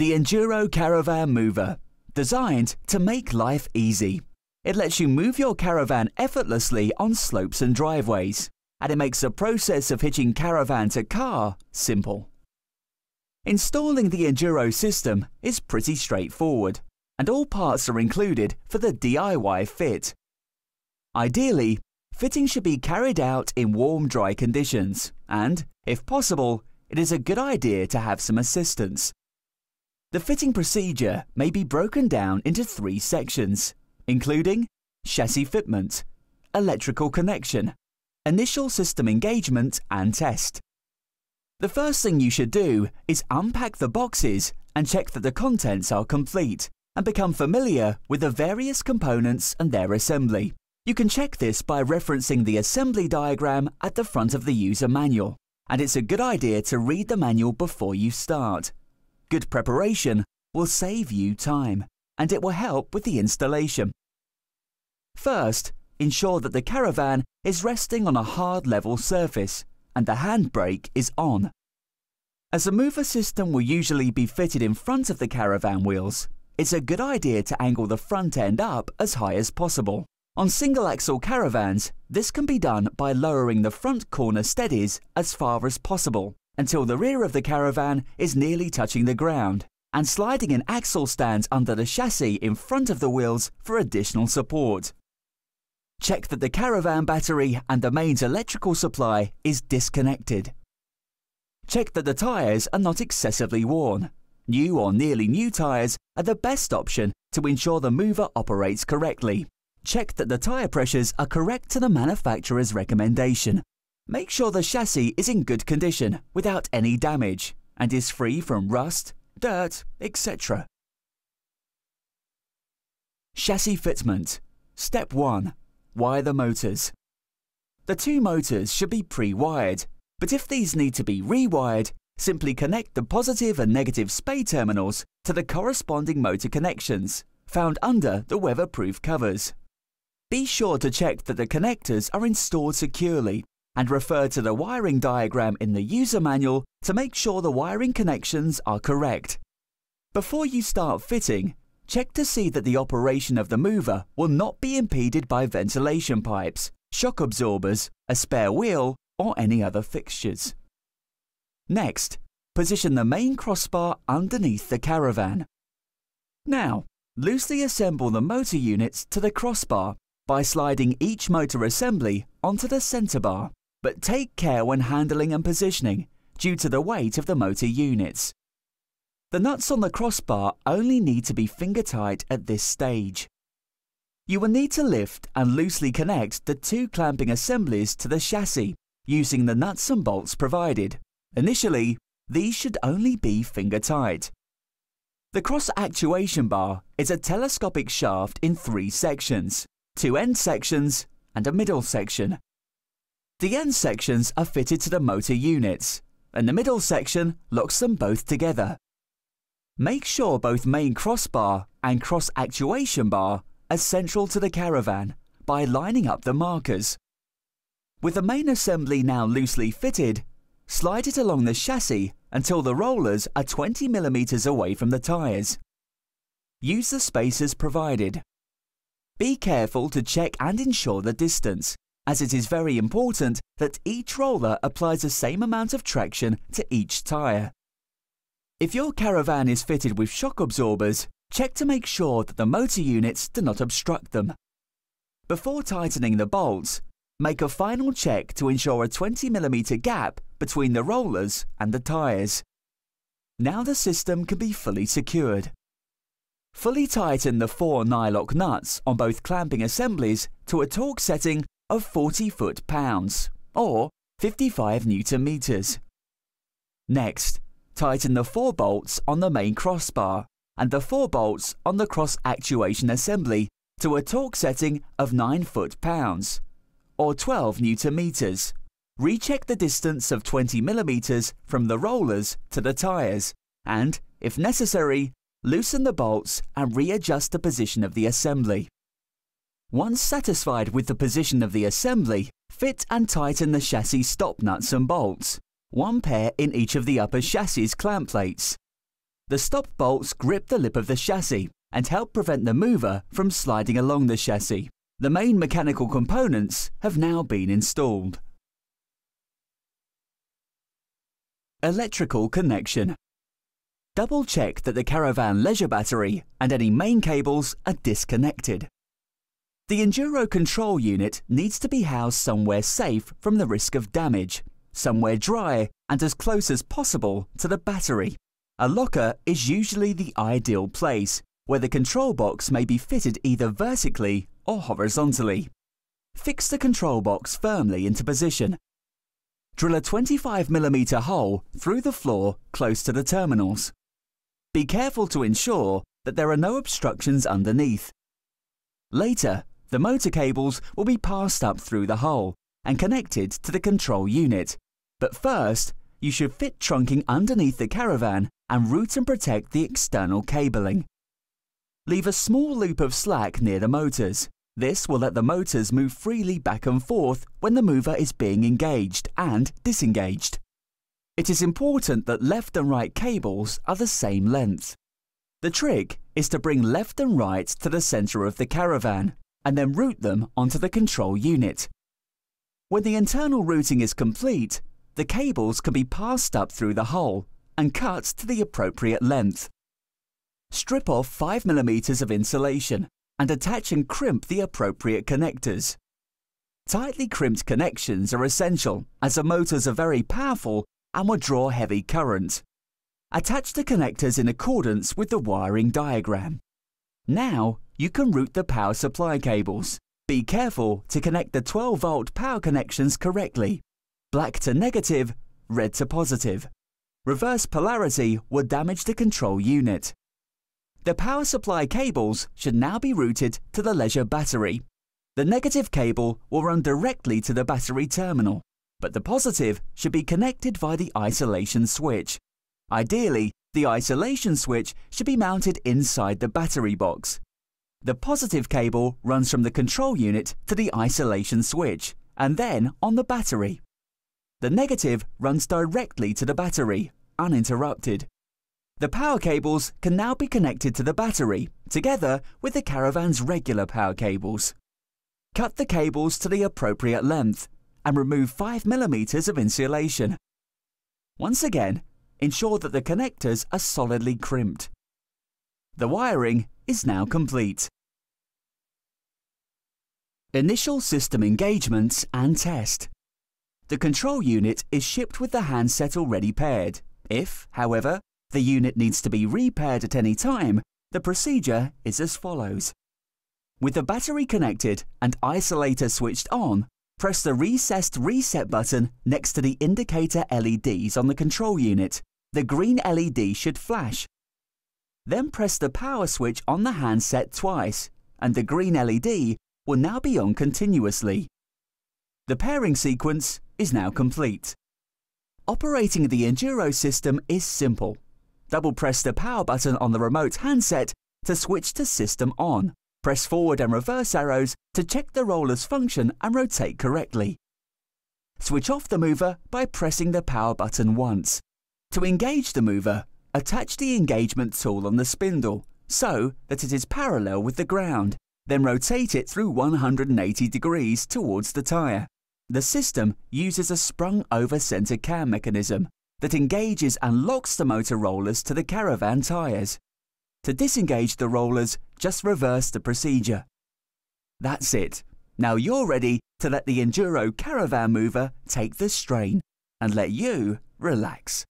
The Enduro Caravan Mover, designed to make life easy. It lets you move your caravan effortlessly on slopes and driveways, and it makes the process of hitching caravan to car simple. Installing the Enduro system is pretty straightforward, and all parts are included for the DIY fit. Ideally, fitting should be carried out in warm, dry conditions, and, if possible, it is a good idea to have some assistance. The fitting procedure may be broken down into three sections, including chassis fitment, electrical connection, initial system engagement and test. The first thing you should do is unpack the boxes and check that the contents are complete and become familiar with the various components and their assembly. You can check this by referencing the assembly diagram at the front of the user manual, and it's a good idea to read the manual before you start. Good preparation will save you time, and it will help with the installation. First, ensure that the caravan is resting on a hard level surface and the handbrake is on. As the mover system will usually be fitted in front of the caravan wheels, it's a good idea to angle the front end up as high as possible. On single axle caravans, this can be done by lowering the front corner steadies as far as possible until the rear of the caravan is nearly touching the ground and sliding an axle stands under the chassis in front of the wheels for additional support. Check that the caravan battery and the mains electrical supply is disconnected. Check that the tyres are not excessively worn. New or nearly new tyres are the best option to ensure the mover operates correctly. Check that the tyre pressures are correct to the manufacturer's recommendation. Make sure the chassis is in good condition without any damage and is free from rust, dirt, etc. Chassis fitment. Step 1. Wire the motors. The two motors should be pre-wired, but if these need to be rewired, simply connect the positive and negative spade terminals to the corresponding motor connections, found under the weatherproof covers. Be sure to check that the connectors are installed securely and refer to the wiring diagram in the user manual to make sure the wiring connections are correct. Before you start fitting, check to see that the operation of the mover will not be impeded by ventilation pipes, shock absorbers, a spare wheel, or any other fixtures. Next, position the main crossbar underneath the caravan. Now, loosely assemble the motor units to the crossbar by sliding each motor assembly onto the centre bar, but take care when handling and positioning due to the weight of the motor units. The nuts on the crossbar only need to be finger tight at this stage. You will need to lift and loosely connect the two clamping assemblies to the chassis using the nuts and bolts provided. Initially, these should only be finger tight. The cross actuation bar is a telescopic shaft in three sections, two end sections and a middle section. The end sections are fitted to the motor units, and the middle section locks them both together. Make sure both main crossbar and cross actuation bar are central to the caravan by lining up the markers. With the main assembly now loosely fitted, slide it along the chassis until the rollers are 20mm away from the tyres. Use the spacers provided. Be careful to check and ensure the distance, as it is very important that each roller applies the same amount of traction to each tyre. If your caravan is fitted with shock absorbers, check to make sure that the motor units do not obstruct them. Before tightening the bolts, make a final check to ensure a 20mm gap between the rollers and the tyres. Now the system can be fully secured. Fully tighten the four nylock nuts on both clamping assemblies to a torque setting of 40 foot-pounds, or 55 newton meters. Next, tighten the four bolts on the main crossbar and the four bolts on the cross actuation assembly to a torque setting of 9 foot-pounds or 12 newton meters. Recheck the distance of 20 millimeters from the rollers to the tires and, if necessary, loosen the bolts and readjust the position of the assembly. Once satisfied with the position of the assembly, fit and tighten the chassis stop nuts and bolts one pair in each of the upper chassis clamp plates. The stop bolts grip the lip of the chassis and help prevent the mover from sliding along the chassis. The main mechanical components have now been installed. Electrical connection. Double check that the Caravan leisure battery and any main cables are disconnected. The Enduro control unit needs to be housed somewhere safe from the risk of damage, somewhere dry and as close as possible to the battery. A locker is usually the ideal place, where the control box may be fitted either vertically or horizontally. Fix the control box firmly into position. Drill a 25mm hole through the floor close to the terminals. Be careful to ensure that there are no obstructions underneath. Later, the motor cables will be passed up through the hole and connected to the control unit. But first, you should fit trunking underneath the caravan and route and protect the external cabling. Leave a small loop of slack near the motors. This will let the motors move freely back and forth when the mover is being engaged and disengaged. It is important that left and right cables are the same length. The trick is to bring left and right to the centre of the caravan and then route them onto the control unit. When the internal routing is complete, the cables can be passed up through the hole and cut to the appropriate length. Strip off 5mm of insulation and attach and crimp the appropriate connectors. Tightly crimped connections are essential as the motors are very powerful and will draw heavy current. Attach the connectors in accordance with the wiring diagram. Now you can route the power supply cables. Be careful to connect the 12 volt power connections correctly. Black to negative, red to positive. Reverse polarity would damage the control unit. The power supply cables should now be routed to the leisure battery. The negative cable will run directly to the battery terminal, but the positive should be connected via the isolation switch. Ideally, the isolation switch should be mounted inside the battery box. The positive cable runs from the control unit to the isolation switch, and then on the battery. The negative runs directly to the battery, uninterrupted. The power cables can now be connected to the battery, together with the caravan's regular power cables. Cut the cables to the appropriate length and remove 5mm of insulation. Once again, ensure that the connectors are solidly crimped. The wiring is now complete. Initial system engagements and test. The control unit is shipped with the handset already paired. If, however, the unit needs to be repaired at any time, the procedure is as follows. With the battery connected and isolator switched on, press the recessed reset button next to the indicator LEDs on the control unit. The green LED should flash. Then press the power switch on the handset twice, and the green LED will now be on continuously. The pairing sequence is now complete. Operating the Enduro system is simple Double press the power button on the remote handset to switch to system on. Press forward and reverse arrows to check the rollers function and rotate correctly. Switch off the mover by pressing the power button once. To engage the mover, attach the engagement tool on the spindle so that it is parallel with the ground. Then rotate it through 180 degrees towards the tyre. The system uses a sprung over centre cam mechanism that engages and locks the motor rollers to the caravan tyres. To disengage the rollers, just reverse the procedure. That's it. Now you're ready to let the Enduro Caravan Mover take the strain and let you relax.